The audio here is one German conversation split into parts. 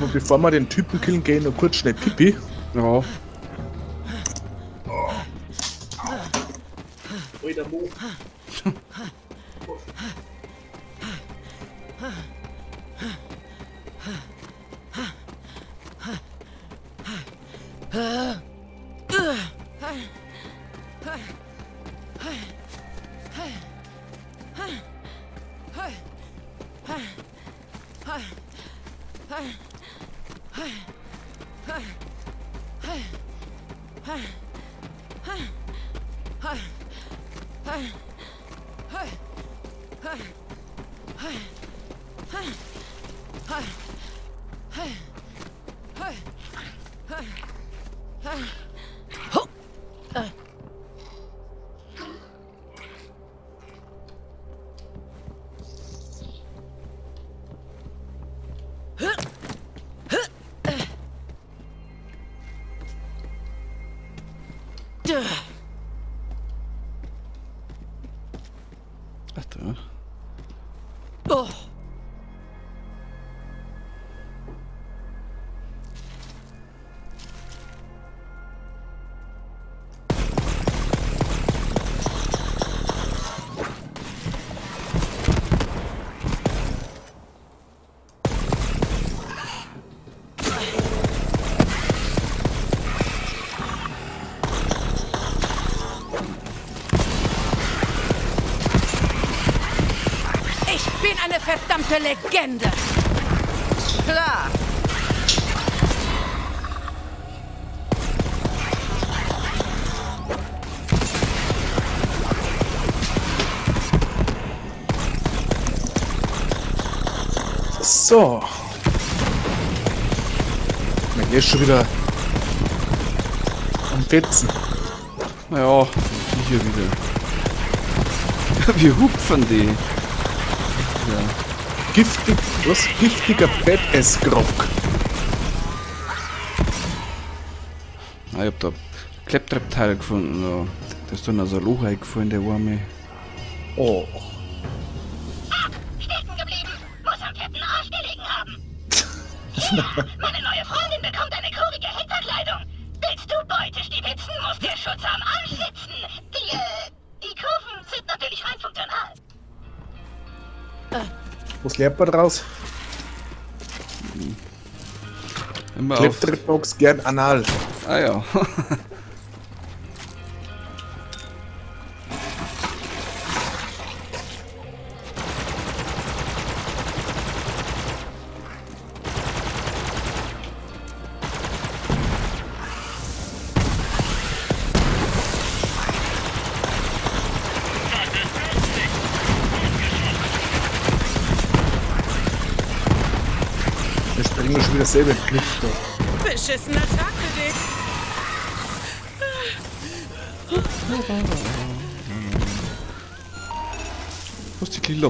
Aber bevor wir den Typen killen, gehen noch kurz schnell Pipi. Ja. Alter Mo. verdammte Legende. Klar. So. Man ist schon wieder am Fetzen. Naja, die hier wieder. Wir hupfen die. Ja. Giftig, was? Giftiger Badass-Grog. Ah, ich hab da Klepptreppteil gefunden. Ja. Da ist dann also ein Loch eingefallen, der Arme. Oh. stecken geblieben. Muss am fetten Arsch gelegen haben. Was lernt man? Immer auf. Kleptrebox gern anal. Ah ja.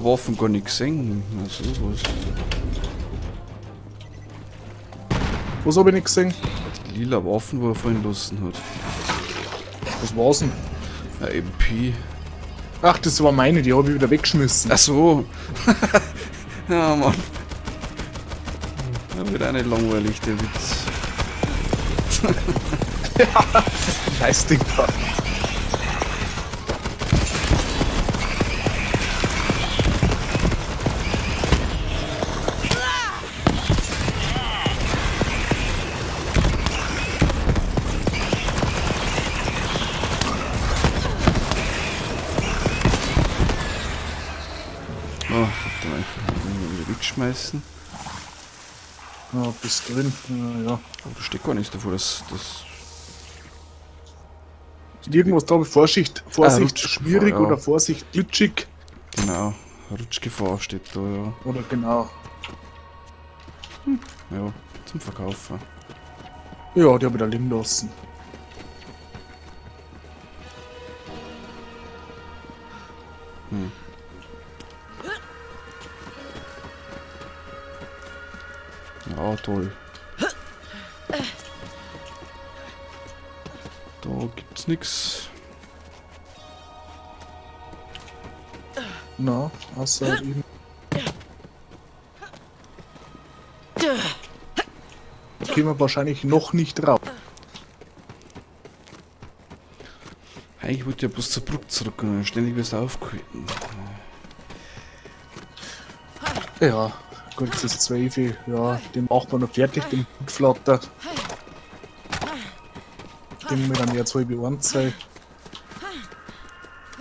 Waffen gar nicht gesehen. Na sowas. Was hab ich nicht gesehen? Die lila Waffen, wo er vorhin lassen hat. Was war's denn? Ein MP. Ach, das war meine, die habe ich wieder weggeschmissen. Ach so. ja, Mann. Da wird eine langweilig, der Witz. Scheiß Ding wegschmeißen. Ja, bist drin. Ja, ja. Aber da steht gar nichts davor, dass das. Irgendwas da mit Vorsicht, Vorsicht Rutschgefahr, schwierig ja. oder Vorsicht glitschig. Genau. Rutschgefahr steht da, ja. Oder genau. Ja, zum Verkaufen. Ja, die habe ich da liegen lassen. Ja, toll. Da gibt's nix. Na, außer eben. kommen wir wahrscheinlich noch nicht raus. Eigentlich wollte ich ja bloß zur Brücke zurück und ständig wirst du aufgehalten. Ja, gut, es ist 12. Ja, den macht man noch fertig, den Flatter. Den muss dann jetzt halb eins sein.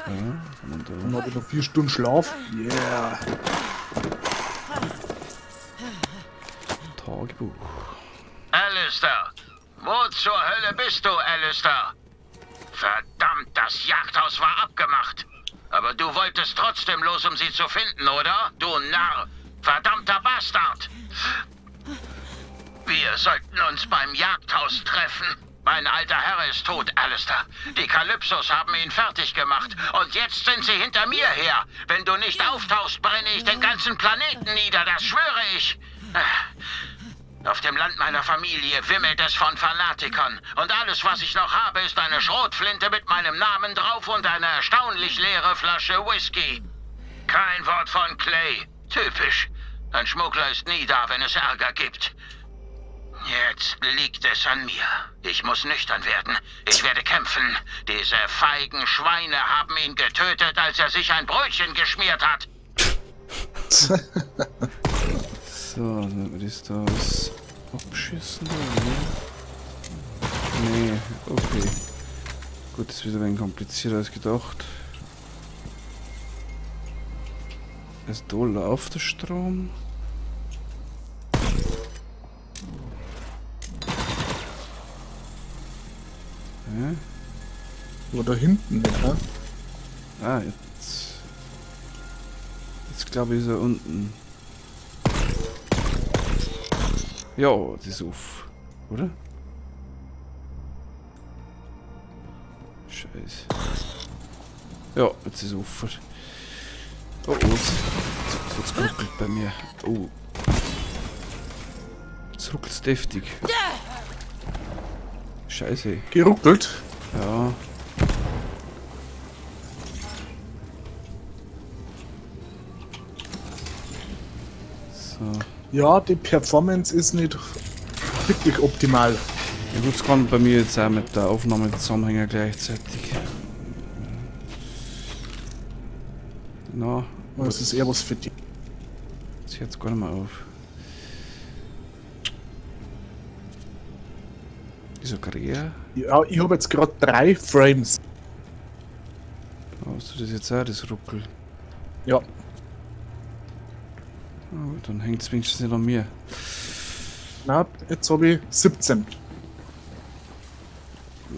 Und, äh, Dann habe ich noch vier Stunden Schlaf. Yeah. Tagebuch. Alistair! Wo zur Hölle bist du, Alistair? Verdammt, das Jagdhaus war abgemacht. Aber du wolltest trotzdem los, um sie zu finden, oder? Du Narr! Verdammter Bastard! Wir sollten uns beim Jagdhaus treffen. Mein alter Herr ist tot, Alistair. Die Kalypsos haben ihn fertig gemacht. Und jetzt sind sie hinter mir her. Wenn du nicht auftauchst, brenne ich den ganzen Planeten nieder, das schwöre ich. Auf dem Land meiner Familie wimmelt es von Fanatikern. Und alles, was ich noch habe, ist eine Schrotflinte mit meinem Namen drauf und eine erstaunlich leere Flasche Whisky. Kein Wort von Clay. Typisch. Ein Schmuggler ist nie da, wenn es Ärger gibt. Jetzt liegt es an mir. Ich muss nüchtern werden. Ich werde kämpfen. Diese feigen Schweine haben ihn getötet, als er sich ein Brötchen geschmiert hat. So, dann wird das da was abschießen. Nee, okay. Gut, das ist wieder ein wenig komplizierter als gedacht. Ist da läuft der Strom. Hä? Wo da hinten, ja? Ah, jetzt. Jetzt glaube ich ist er unten. Ja, das ist auf. Oder? Scheiße. Ja, jetzt ist auf. Oh, oh, jetzt, jetzt, jetzt ruckelt bei mir. Oh. Jetzt ruckelt es deftig. Scheiße. Geruckelt. Ja. So. Ja, die Performance ist nicht wirklich optimal. Ja gut, es kann bei mir jetzt auch mit der Aufnahme zusammenhängen gleichzeitig. Na, Das ist eher was für die. jetzt hört gar nicht mehr auf. Wieso Korea? Ja, ich habe jetzt gerade drei Frames. Hast du das jetzt auch, das Ruckel? Ja, gut, dann hängt es wenigstens nicht an mir. na, jetzt habe ich 17.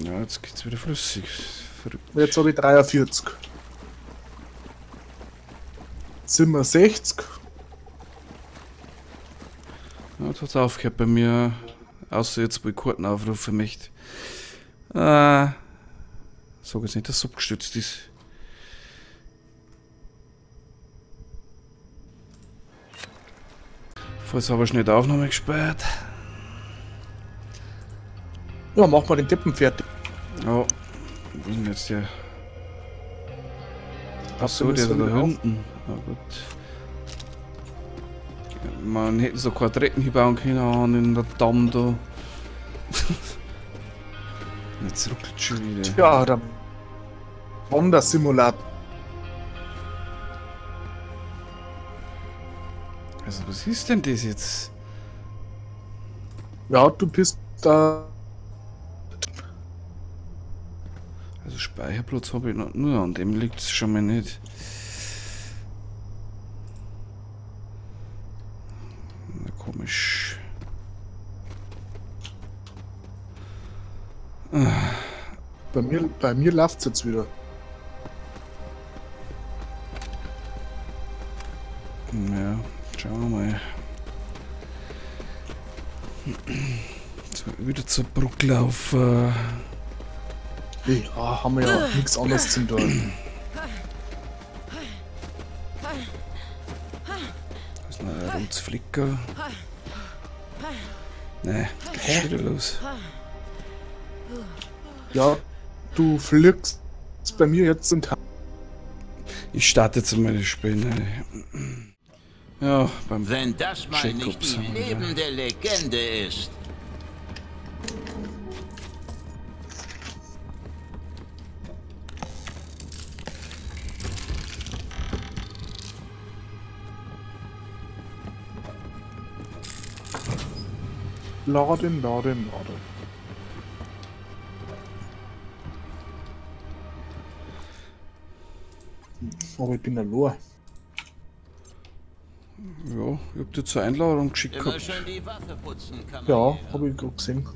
Ja, jetzt geht's wieder flüssig. Verrückt. Jetzt habe ich 43. 67. Ja, jetzt hat's aufgehört bei mir. Außer jetzt, wo ich Karten aufrufen möchte. Äh. Sag jetzt nicht, dass es abgestützt ist. Falls aber schnell die Aufnahme gesperrt. Ja, machen wir den Tippen fertig. Ja. Wo ist denn jetzt der? Achso, der ist da auf. hinten. Na gut. Man hätte so Quadretten hier bauen können in der Damm da. Jetzt ruckelt schon wieder. Ja, der Wandersimulator. Also was ist denn das jetzt? Ja, du bist da. Also Speicherplatz habe ich noch, nur an dem liegt es schon mal nicht. Komisch. Bei mir, bei mir läuft es jetzt wieder. Ja, schauen wir mal. Wieder zur Brücke laufen. Ja, haben wir ja nichts anderes zu tun. Da ist ein rotes Flicker. Ne, geht wieder los. Ja, du fliegst bei mir jetzt in Ich starte jetzt mal das Spiel. Ne? Ja, beim Wenn das mal nicht Jacobs die haben wir. lebende Legende ist. Laden, laden, laden. Aber ich bin allein. Ja, ich hab dir zur Einladung geschickt Immer gehabt. schön die Waffe putzen, Ja, habe ich gerade gesehen.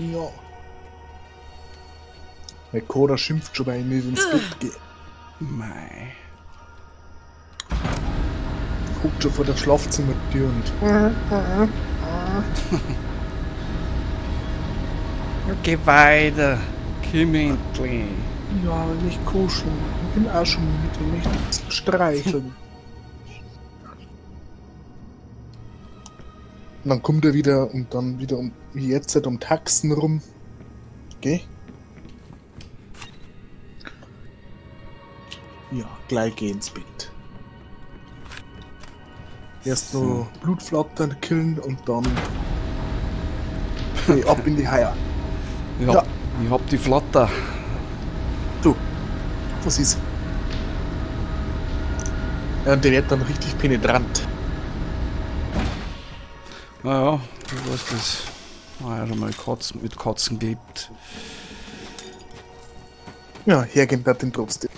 Ja. Der Koda schimpft schon, weil ich nicht ins Bett gehe. Mei. Guckt schon vor der Schlafzimmertür und. Geh weiter. Komm endlich. Ja, nicht kuscheln. Ich bin auch schon müde, nicht streicheln. Und dann kommt er wieder und dann wieder um, wie jetzt, halt um Taxen rum. Geh. Ja, gleich geh ins Bett. Erst noch Blutflattern killen und dann geh ab in die Haie. Ich hab, Ja. ich hab die Flatter. Du, was ist? Ja, und der wird dann richtig penetrant. Naja, du weißt das. Ah, ja, schon mal Katzen, mit Katzen gelebt. Ja, hergeben hat den trotzdem.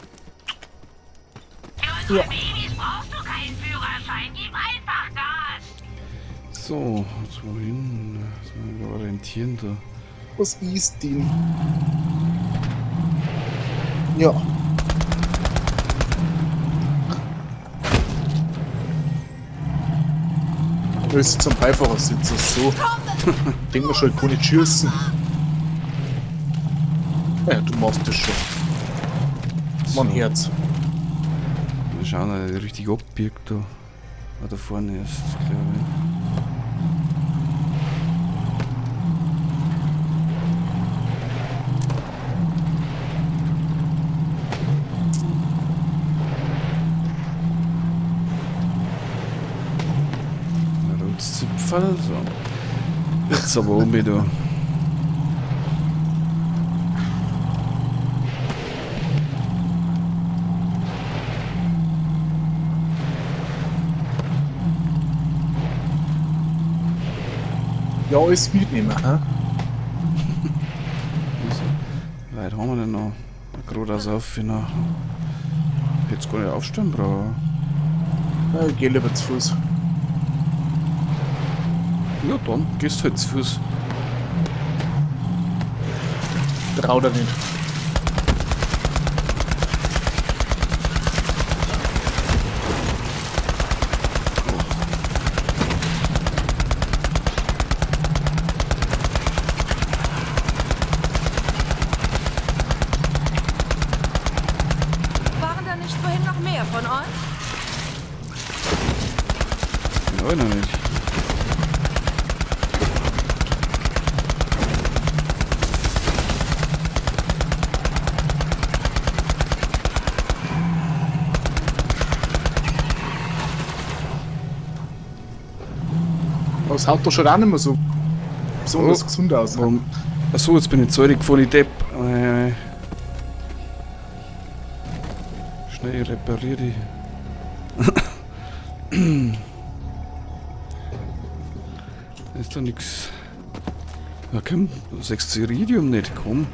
Für unsere Babys brauchst du keinen Führerschein. Gib einfach Gas. So, jetzt wohin? Jetzt mal wieder orientieren da. Was ist denn? Ja. Willst du zum Beifahrersitz so? Denk mal schon, ich kann nicht schießen. Ja, du machst das schon. Mein So. Herz. Wir schauen, ob er richtig abbiegt da. Ah, da vorne erst, glaube ich. Zipfel, so. Jetzt aber um da. Ja, alles mitnehmen, hä? Wie weit haben wir denn noch? Gerade aus auf noch. Jetzt gar nicht aufstehen, Bro. Ja, ich geh lieber zu Fuß. Ja, dann gehst halt zu Fuß. Trau dir nicht. Waren da nicht vorhin noch mehr von euch? Ja, noch nicht. Das Auto schaut auch nicht mehr so besonders Oh. gesund aus. Warum? Achso, jetzt bin ich zu gefahren, ich Depp. Äh, schnell repariere die. Da ist doch nix. Ja, komm, du sagst das Iridium nicht, komm.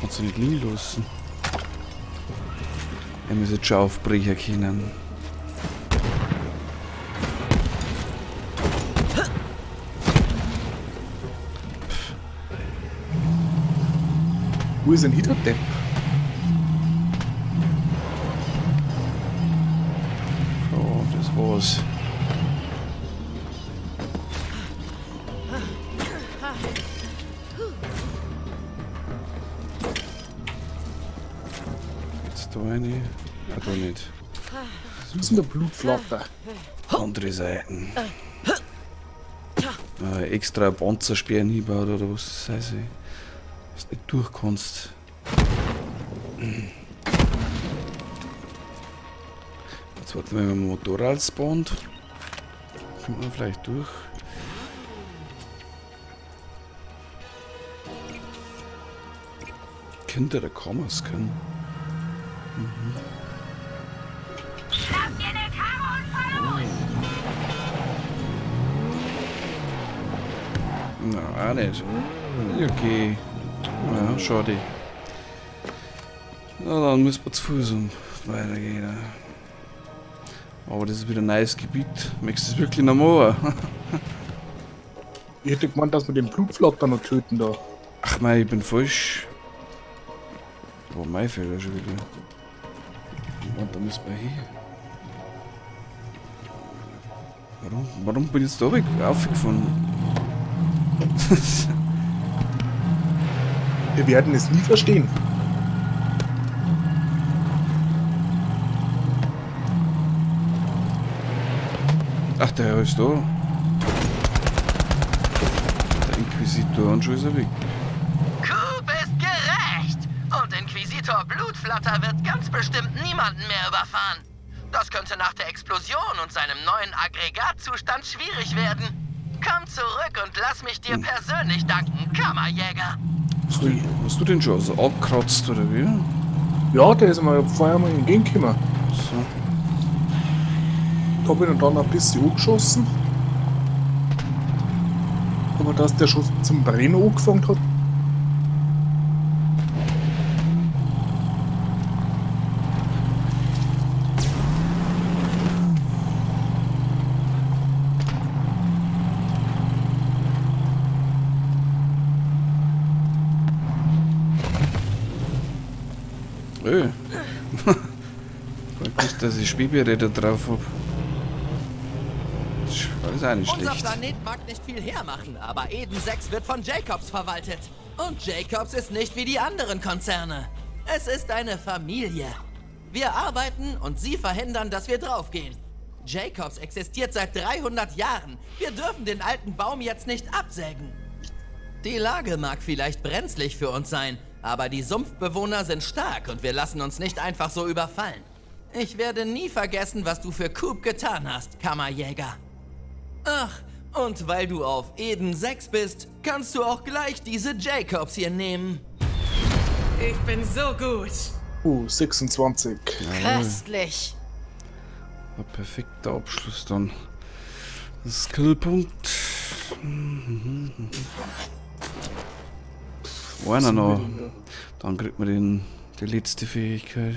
Kannst du nicht liegen lassen. Er muss jetzt schon aufbrechen können. Wo ist ein Hinterdepp? So, das war's. Jetzt da eine. Ja, da nicht. Wo ist denn der Blutflatter? Andere Seiten. Äh, extra Panzersperren hinbaut oder was das heißt. Dass nicht durch. Jetzt warten wir, wir Motorrad spawnt. Kommt man vielleicht durch. Könnte der Kommas können. Fahr los! Na, auch nicht. Okay. Ja, schade. Na, dann müssen wir zu Fuß weitergehen. Aber das ist wieder ein neues Gebiet. Möchtest du es wirklich noch machen? Ich hätte gemeint, dass wir den Blutflotter noch töten da. Ach mei, ich bin falsch. Wo mein Fehler schon wieder. Und da müssen wir hin. Warum, warum bin ich jetzt da weg aufgefahren? Wir werden es nie verstehen. Ach, der ist da. Der Inquisitor und schon ist er weg. Coop ist gerecht! Und Inquisitor Blutflatter wird ganz bestimmt niemanden mehr überfahren. Das könnte nach der Explosion und seinem neuen Aggregatzustand schwierig werden. Komm zurück und lass mich dir persönlich danken, Kammerjäger. Hast du, hast du den schon so abgekratzt oder wie? Ja, der ist mir vorher mal entgegengekommen. So. Da bin ich dann ein bisschen angeschossen. Aber dass der Schuss zum Brennen angefangen hat, Öh. Gut, dass ich Spielgeräte drauf hab. Das ist auch nicht Unser schlecht. Planet mag nicht viel hermachen, aber Eden 6 wird von Jacobs verwaltet. Und Jacobs ist nicht wie die anderen Konzerne. Es ist eine Familie. Wir arbeiten und sie verhindern, dass wir draufgehen. Jacobs existiert seit 300 Jahren. Wir dürfen den alten Baum jetzt nicht absägen. Die Lage mag vielleicht brenzlig für uns sein, aber die Sumpfbewohner sind stark und wir lassen uns nicht einfach so überfallen. Ich werde nie vergessen, was du für Coop getan hast, Kammerjäger. Ach, und weil du auf Eden 6 bist, kannst du auch gleich diese Jacobs hier nehmen. Ich bin so gut. oh, 26. Köstlich. Ein perfekter Abschluss dann. Skillpunkt. Einer noch. Dann kriegt man den, die letzte Fähigkeit.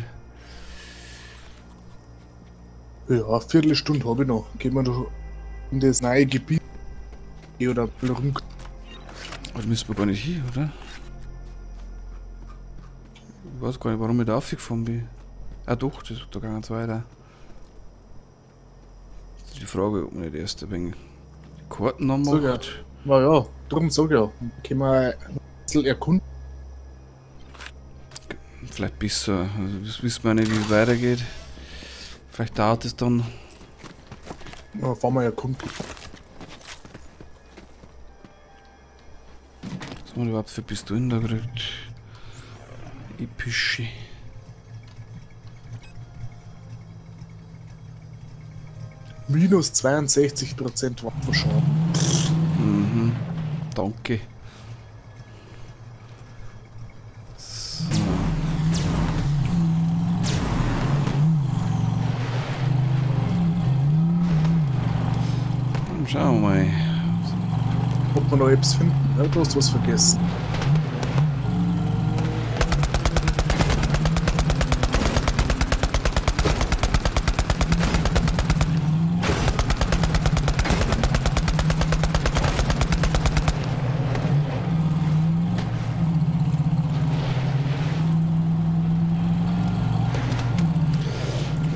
Ja, eine Viertelstunde habe ich noch. Gehen wir doch in das neue Gebiet. Oder rum. Aber da müssen wir gar nicht hin, oder? Ich weiß gar nicht, warum ich da aufgefahren bin. Ah doch, das da ganz weiter. Das ist die Frage, ob man nicht erst ein wenig die Karten noch So, ja. macht. Na ja, darum sag ich ja. Können wir bisschen erkunden. Vielleicht besser. Also das wissen wir nicht, wie es weitergeht. Vielleicht dauert es dann. Ja, fahren wir erkunden. Was haben wir überhaupt für Pistolen da gekriegt? Epische. Minus 62% Waffenschaden. Mhm. Danke. Schauen wir mal. Ob wir noch etwas finden. Ja, du hast was vergessen.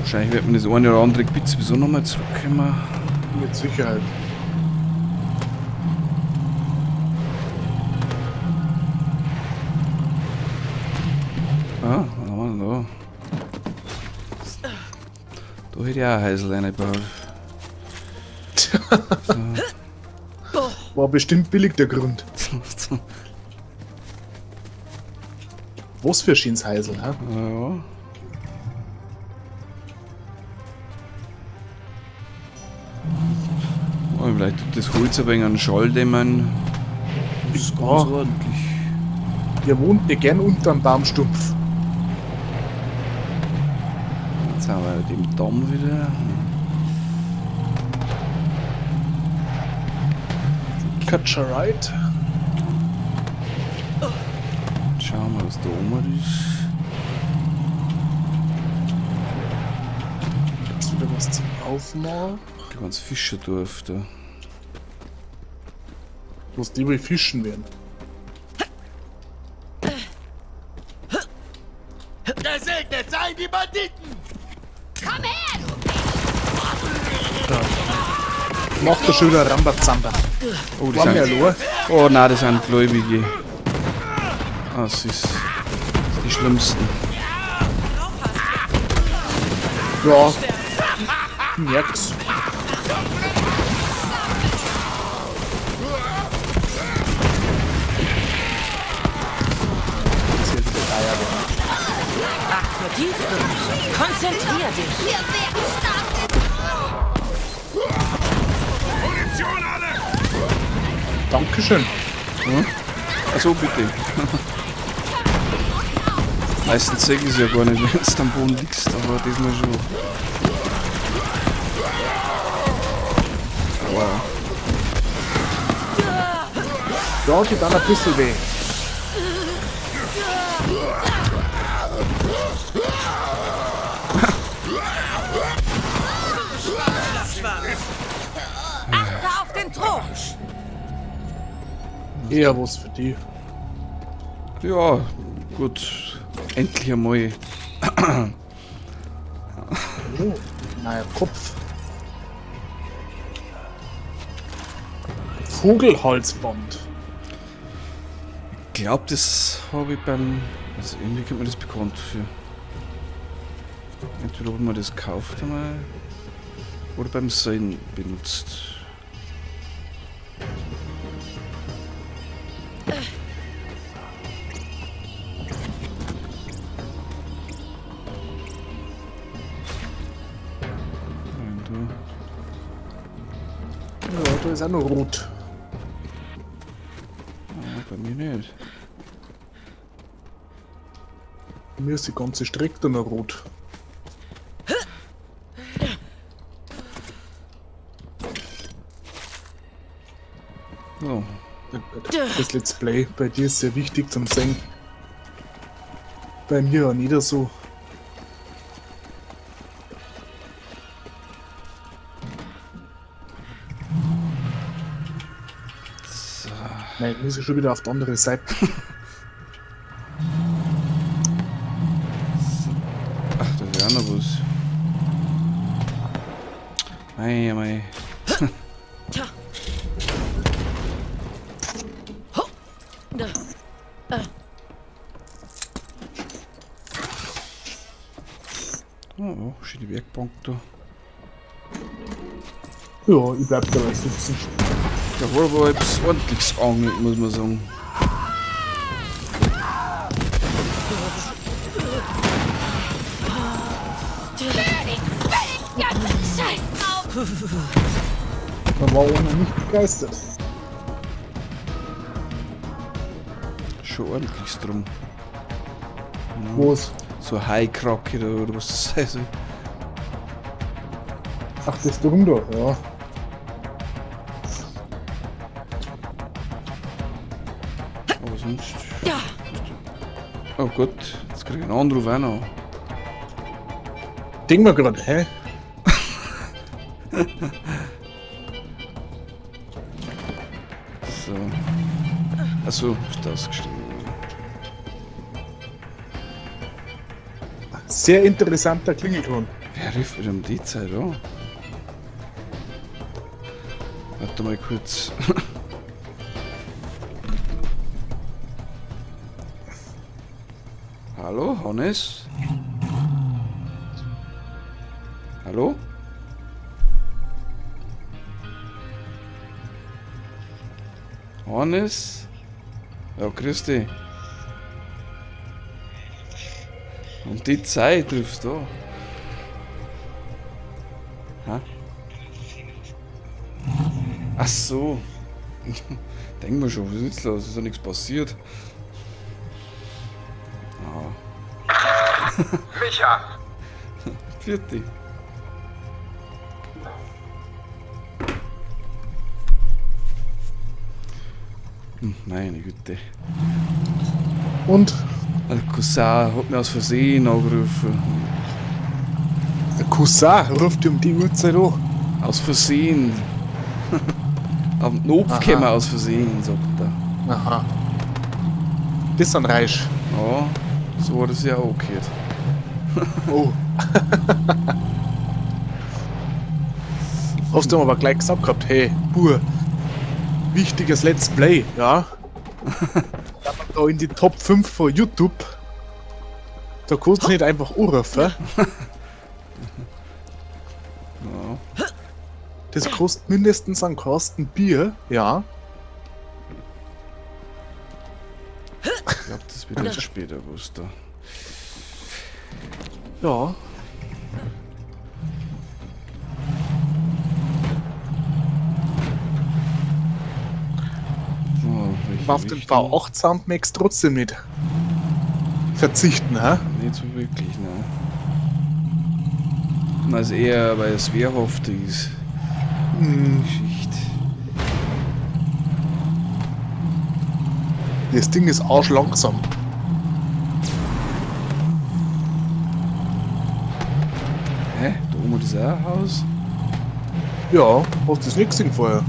Wahrscheinlich wird man das eine oder andere Gebiet sowieso nochmal zurückkommen. Mit Sicherheit. ja auch Heisel reingebaut. so. War bestimmt billig der Grund. Was für Schien's Heisel, hä? Ja. Oh, vielleicht tut das Holz ein wenig einen Schalldämmern. Das ist ganz ja. ordentlich. Ihr wohnt ja gern unterm Baumstumpf. Wir den Damm wieder. Catch a ride. Schauen wir, was da oben ist. Gibt's wieder was zum Aufmachen? Die ganze Fischerdorf da. Bloß die will fischen werden. Gesegnet seien die Banditen! Komm her, du Macht er schon wieder Rambazamba. Oh, mir sind, oh nein, das sind Gläubige. Ah, das ist, das ist die schlimmsten. Ja. Ich merk's. Das Dankeschön. Achso, bitte. Meistens sehe ich es ja gar nicht, wenn du am Boden liegst, aber diesmal schon. Wow. Ja, geht dann ein bisschen weh. Eher was für die. Ja, gut. Endlich einmal. Oh, naja, Kopf. Vogelhalsband. Ich glaube, das habe ich beim. Also irgendwie kommt mir das bekannt für. Entweder hat man das gekauft einmal oder beim Sein benutzt. Ist auch noch rot. Ah, bei mir nicht. Bei mir ist die ganze Strecke noch rot. So. Das Let's Play bei dir ist sehr wichtig zum Singen. Bei mir ja nicht so. Ich muss ja schon wieder auf die andere Seite. Ach, da ist ja auch noch was. Mei, mei. Oh, oh, schöne Werkbank da. Ja, ich bleib dabei sitzen. Da war aber etwas ordentliches angelt, muss man sagen. Da war einer nicht begeistert. Schon ordentliches drum. Was? So High-Krake da, oder was das heißt. Ach, das drum da, ja. Oh Gott, jetzt krieg ich einen Anruf auch noch. Denk mal grad, hä? So. Achso, ist ausgestellt. Sehr interessanter Klingelton. Wer rief wieder um die Zeit an? Warte mal kurz. Hallo, Hannes? Hallo? Hannes? Ja, grüß dich. Um die Zeit rufst du. Hä? Ach so. Denk mal schon, was ist los? Ist ja nichts passiert. Micha! Vierte. Hm, Meine Güte. Und Ein Cousin hat mich aus Versehen angerufen. der Cousin ruft dich um die Uhrzeit an. Aus Versehen. Auf den Knopf gekommen aus Versehen, sagt er. Aha. Das sind Reich. Ja, so hat er sich auch gehört. Oh. Hast du aber gleich gesagt gehabt, hey, Bur, wichtiges Let's Play, ja? da in die Top 5 von YouTube. Da kannst du nicht einfach anrufen. Das kostet mindestens einen Kasten Bier, ja. Ich glaube, das wird erst später gewusst. Ja. Welche Auf den Richtung? V8 Soundmax trotzdem nicht verzichten, hä? Nicht so wirklich, ne. Also eher, weil es wehrhaft ist. Hm, Geschichte. das Ding ist arschlangsam. Hä? Da oben ist auch ein Haus? Ja, hast du das nicht gesehen vorher?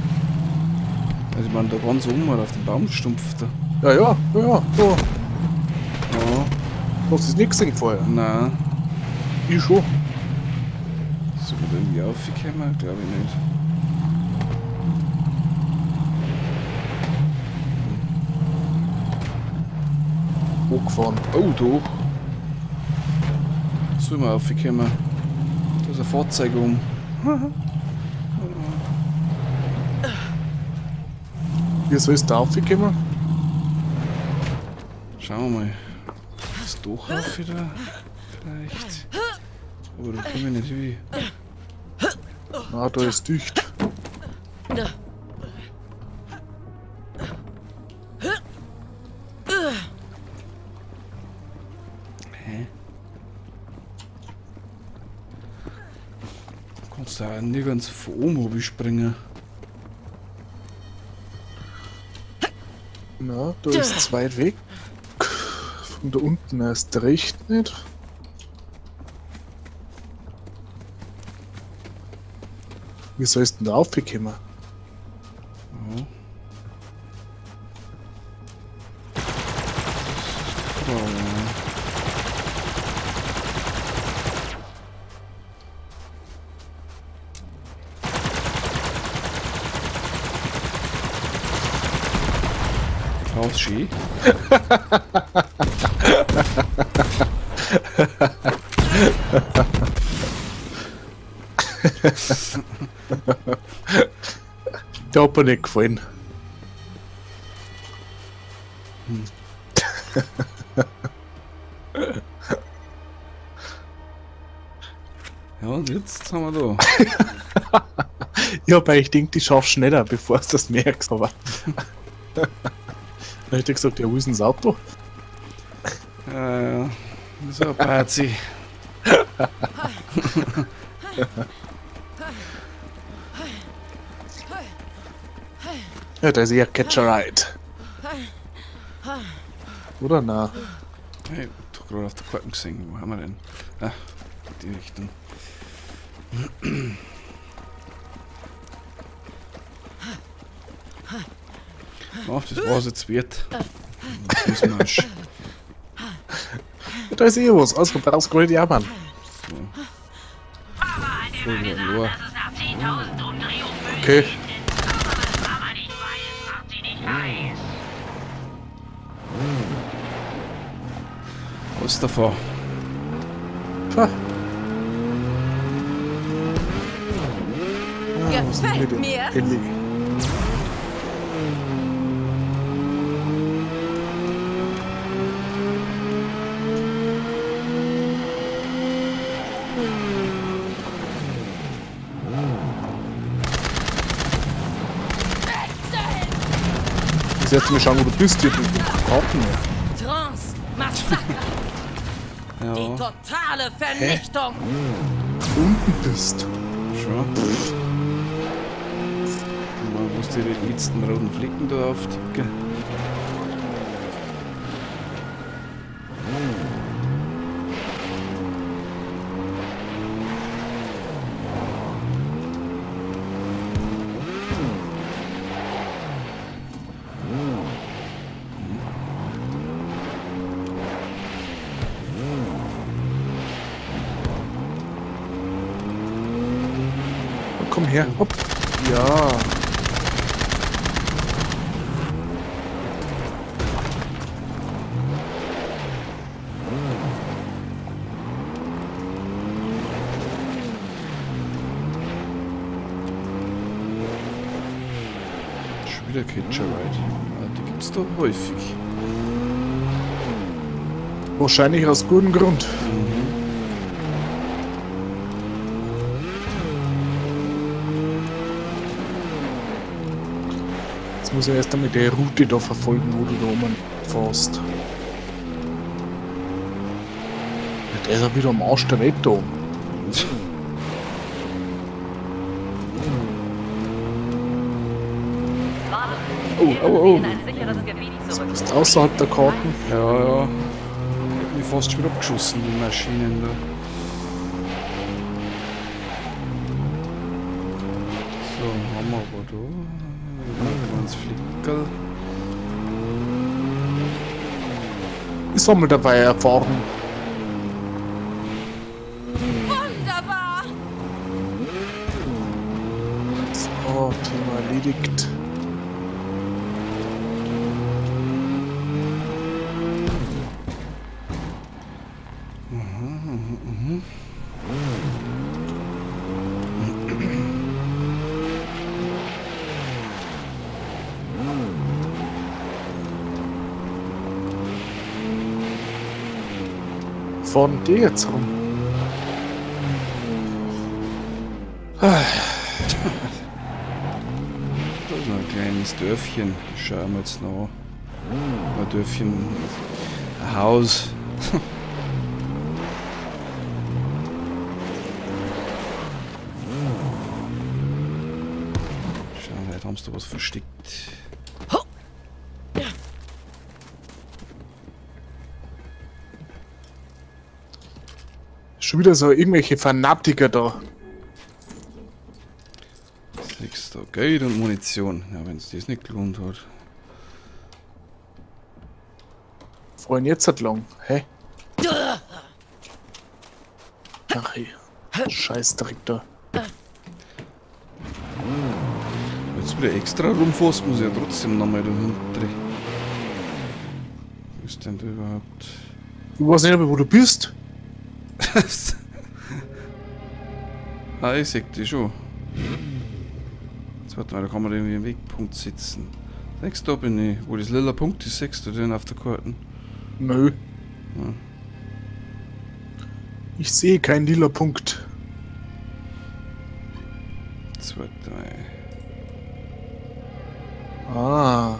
Also ich meine, da ganz oben mal auf dem Baumstumpf da. Ja, ja, ja, ja, da. Ja, Hast du das nicht gesehen vorher? nein. Ich schon. So wird irgendwie aufgekommen? Glaube ich nicht. Hochgefahren. Oh, doch. So immer aufgekommen. Ist um. Wie soll es da aufgekommen? Schauen wir mal. Ist doch auf wieder? Vielleicht. Aber da komme ich nicht wie. Na, da ist dicht. Auch nirgends von oben springen. Na, da ist zu weit weg. Von da unten erst recht nicht. Wie sollst du denn da aufgekommen? Ski. Der hat mir nicht gefallen. Ja, und jetzt haben wir da. Ich hab eigentlich gedacht, ich schaff's schneller, bevor du das merkst, aber. Dann hätte ich gesagt, ja, wo ist denn das Auto? Äh, so, Pazi. Ja, da ist eher Catch a Ride. Oder na? Hey, ich hab doch gerade auf der Karte gesehen. Wo haben wir denn? Ah, die Richtung. Ach, das war's jetzt wert. Fußmarsch. Da ist eh was, also brauchst du gar nicht jammern. Voll wieder ein Lohr. Okay. Mama nicht weiß, macht sie nicht heiß. Was davor? Ah, wir Gefällt denn? mir. Erst mal schauen, wo du bist. Hab die Karten mehr. Trance, Massaker, die Ja, totale Vernichtung. Du unten bist. schon. Mal, wo ist die letzten roten Flecken da auftippen? Wahrscheinlich aus gutem Grund. Jetzt muss ich erst einmal die Route da verfolgen, wo du da oben fährst. Ja, der ist ja wieder am Arsch der Welt da oben. Oh, oh, oh. In ein sicheres Gebiet zurück. Ist außerhalb der Karten. Ja, ja. Fast schon wieder abgeschossen, die Maschinen da. So, haben wir aber da. Kleines Flickerl. Ich sammle dabei Erfahrung. Wunderbar. So, Thema erledigt. Fahren die jetzt rum? Da ist noch ein kleines Dörfchen. Das schauen wir jetzt noch. Ein Dörfchen. Ein Haus. Schauen wir, da haben sie da was versteckt. Schon wieder so irgendwelche Fanatiker da. Jetzt liegst da Geld und Munition. Ja, wenn es das nicht gelohnt hat. Freuen jetzt halt lang. Hä? Ach hey. Scheiß Dreck da. Jetzt wieder extra rumfährst, muss ich ja trotzdem nochmal da hinten. Wo ist denn da überhaupt? Du weißt nicht, wo du bist. Ah, ich seh die schon. Jetzt warte mal, da kann man irgendwie im Wegpunkt sitzen. Sechst da bin ich. Wo das lila Punkt ist, sechst du den auf der Karte? Nö. Hm. Ich sehe keinen lila Punkt. Zwei, drei. Ah.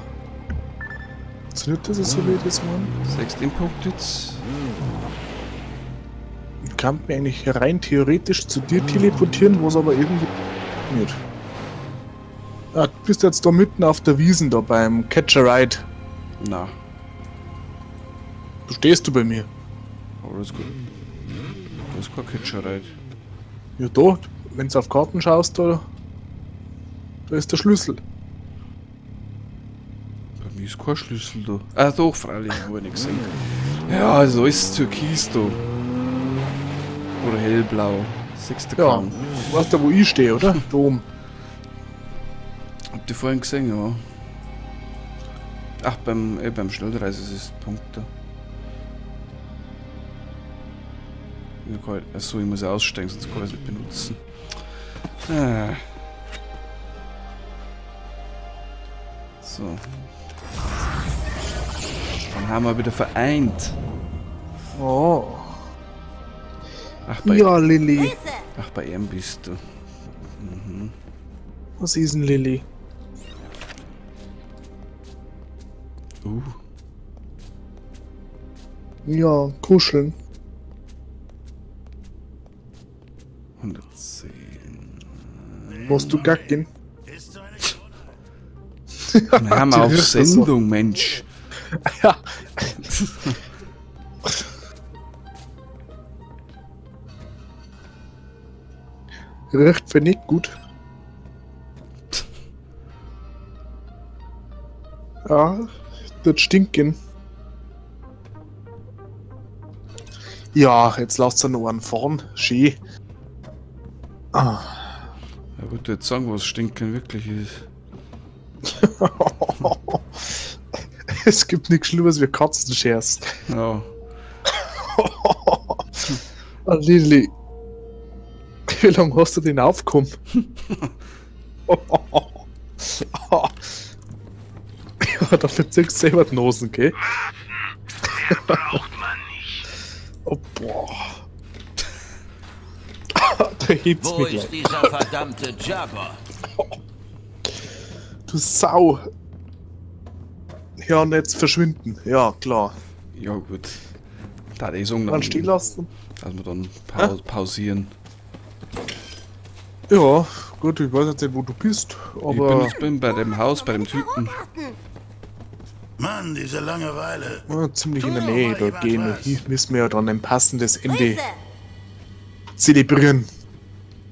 Ist nicht, dass es so weh ist, Mann? Sechs den Punkt jetzt. Ich kann mich eigentlich rein theoretisch zu dir teleportieren, was aber irgendwie nicht. Ah, du bist jetzt da mitten auf der Wiesen da beim Catcher Ride. Na, Du stehst du bei mir. das ist gut. Das ist kein Kitschereit. Ja, da, wenn du auf Karten schaust, da, da ist der Schlüssel. Bei mir ist kein Schlüssel da. Ah, doch, freilich, habe ich nicht gesehen. Ja, also ist Türkis da. Oder hellblau. Sechster Ja, Kram. du weißt ja, wo ich stehe, oder? Oben. Habt ihr vorhin gesehen, ja. Ach, beim, äh, beim Schnellreise ist es Punkt da. Ja, kann ich- Achso, ich muss aussteigen, sonst kann ich es nicht benutzen. Ah. So. Dann haben wir wieder vereint. Oh. Ach, bei, Ja, Lilly. ach, bei ihm bist du. Was ist denn Lilly? Uh, Ja, kuscheln. 110. Musst du gacken? Wir haben auf. Sendung, Mensch. Ja. Riecht für nicht gut. Ja, das stinken. Ja, jetzt lasst er noch einen fahren. Schön. Ah. Ich wollte jetzt sagen, was Stinken wirklich ist. es gibt nichts Schlimmeres wie Katzenscherz. Ja. Ah, Lili. Wie lange hast du den aufgekommen? ja, dafür ziehst du selber die Nosen, gell? Braucht man nicht. Oh, boah. da hebt's Wo mich ist gleich. dieser verdammte Jabba? Du Sau. Ja, und jetzt verschwinden. Ja, klar. Ja, gut. Da die Song Dann dann, stehen lassen. dass wir dann pau pausieren. Ja, gut, ich weiß jetzt nicht, wo du bist, ich bin, aber ich bin bei dem Haus, bei dem Typen. Mann, diese Langeweile. ja, ziemlich in der Nähe da gehen. was. Hier müssen wir ja dann ein passendes Ende zelebrieren.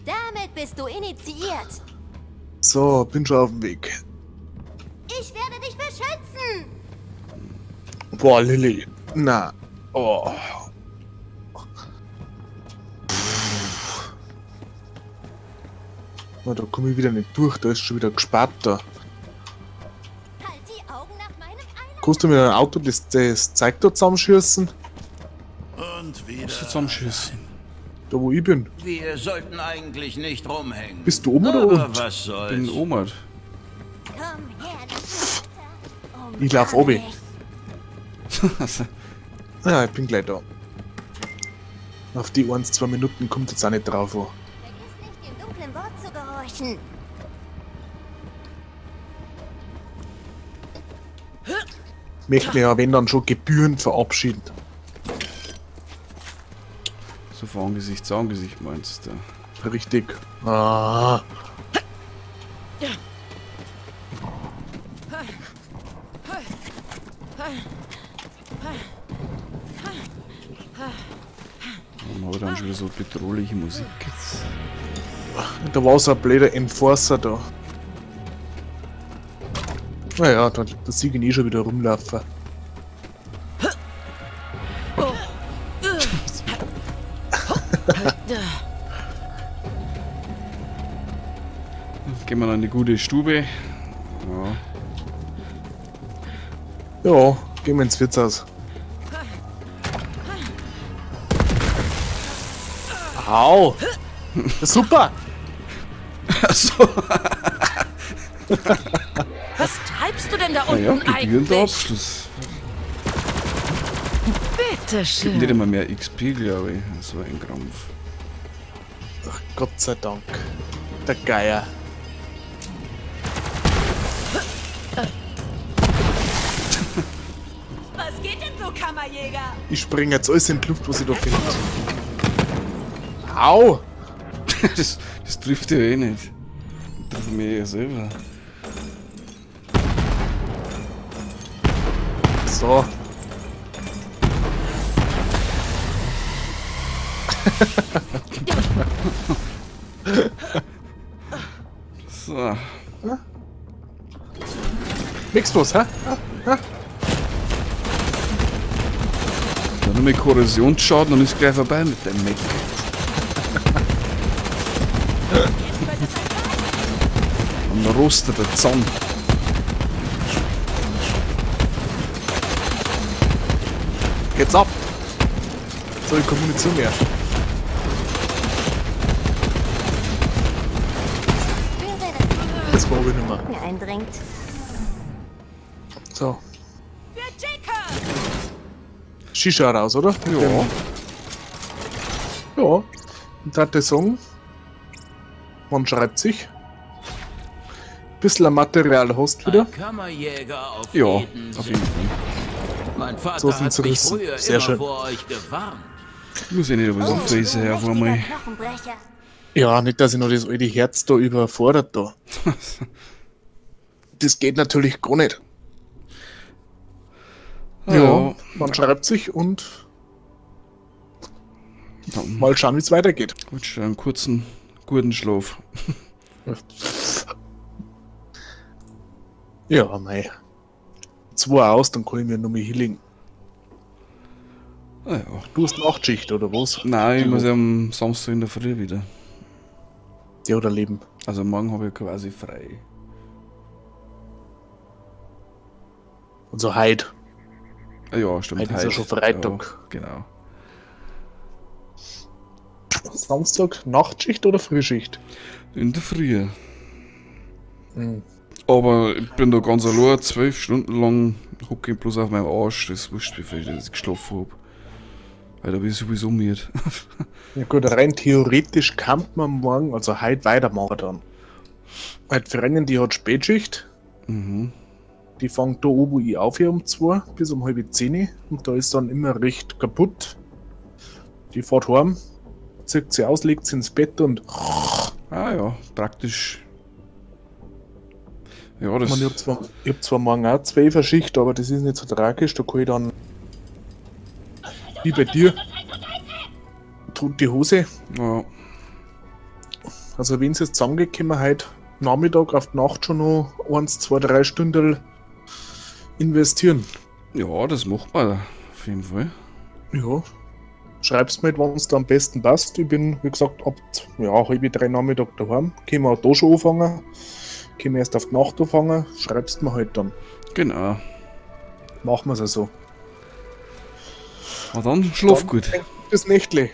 Damit bist du initiiert. So, bin schon auf dem Weg. Ich werde dich beschützen. Boah, Lilly. Na. Oh. Na, da komme ich wieder nicht durch. Da ist schon wieder gesperrt da. Halt die Augen nach meinem Eiland. Kannst du mit einem Auto das, das Zeug da zusammenschießen? Und wieder. Du zusammenschießen. Da wo ich bin. Wir sollten eigentlich nicht rumhängen. Bist du oben oder Aber unten? was soll's? bin Oma. Ich lauf mich. Ja, ich bin gleich da. Auf die 1, 2 Minuten kommt jetzt auch nicht drauf an. Gehorchen. Möchte mir ja, wenn dann schon Gebühren verabschieden. So von Angesicht zu Angesicht meinst du? Richtig. Ah. Warum habe ich dann schon wieder so bedrohliche Musik jetzt? Da war so ein blöder Enforcer da. Naja, da da sehe ich ihn eh schon wieder rumlaufen. Gehen wir dann in die gute Stube. Ja. Ja, gehen wir ins Wirtshaus. Au! Super! Was treibst du denn da ja, unten gebührender eigentlich? Abschluss. Bitte Nicht schön. immer mehr XP, glaube ich. So ein Krampf. Ach, Gott sei Dank. Der Geier. Was geht denn so, Kammerjäger? Ich springe jetzt alles in die Luft, was ich da finde. Au! das, das trifft ja eh nicht. Trifft mich ja selber. So. So. Nix los, hä? Dann nur mit Korrosionsschaden und ist gleich vorbei mit dem Mac. Und dann rostet der Zahn. Geht's ab! So, ich kommuniziere mehr. Spüre, dass Das war ich nicht mehr. mir eindringt. So. Shisha raus, oder? Ja. Ja. Und hat der Song. Man schreibt sich. Bisschen Material hast wieder. Ein Ja, auf jeden. Fall. Mein Vater So sind hat sie mich rissen. früher Sehr immer schön. vor euch gewarnt. Ich muss ja nicht aber so Fräse her, vor mal. Ja, nicht, dass ich noch das alte Herz da überfordert da. Das geht natürlich gar nicht. Ja, Ja. man schreibt sich und Dann mal schauen, wie es weitergeht. wünsche dir einen kurzen, guten Schlaf. Ja, mei. Zwei aus, dann kann ich mir noch mal healing. Ah, ja. Du hast Nachtschicht, oder was? Nein, ich muss ja am Samstag in der Früh wieder. Ja, oder Leben. Also morgen habe ich quasi frei. Also heute. Ah, Ja, stimmt. Heute ist ja schon Freitag. Ja, genau. Samstag Nachtschicht oder Frühschicht? In der Früh. Mhm. Aber ich bin da ganz allein, zwölf Stunden lang hocke ich bloß auf meinem Arsch. Das ist wurscht, wie viel ich geschlafen habe. Weil da bin ich sowieso müde. Ja gut, rein theoretisch kann man morgen, also heute weitermachen dann. Halt Freundin, die hat Spätschicht. mhm. Die fängt da oben ich auf hier um 2 bis um halb 10 und da ist dann immer recht kaputt. Die fährt heim, zieht sie aus, legt sie ins Bett und Ah ja, praktisch. Ja, das. Man, ich habe zwar, ich hab zwar morgen auch zwei Verschicht, aber das ist nicht so tragisch. Da kann ich dann, wie bei dir, tut die Hose. Ja, Also, wenn es jetzt zusammengekommen heute Nachmittag auf die Nacht schon noch 1, 2, 3 Stunden investieren. ja, das macht man auf jeden Fall. Ja. Schreib's mir, wann es da am besten passt. Ich bin, wie gesagt, ab ja, halb drei Nachmittag daheim. Können wir auch da schon anfangen. Können wir erst auf die Nacht anfangen. Schreibst mir halt dann. Genau. Machen wir es also. Na dann, schlaf Dann gut. Bis Nächtli.